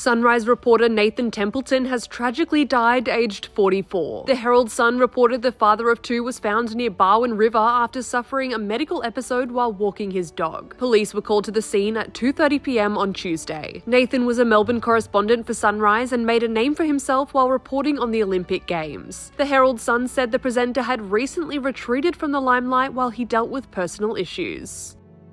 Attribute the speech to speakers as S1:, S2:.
S1: Sunrise reporter Nathan Templeton has tragically died aged 44. The Herald Sun reported the father of two was found near Barwon River after suffering a medical episode while walking his dog. Police were called to the scene at 2:30 p.m. on Tuesday. Nathan was a Melbourne correspondent for Sunrise and made a name for himself while reporting on the Olympic Games. The Herald Sun said the presenter had recently retreated from the limelight while he dealt with personal issues.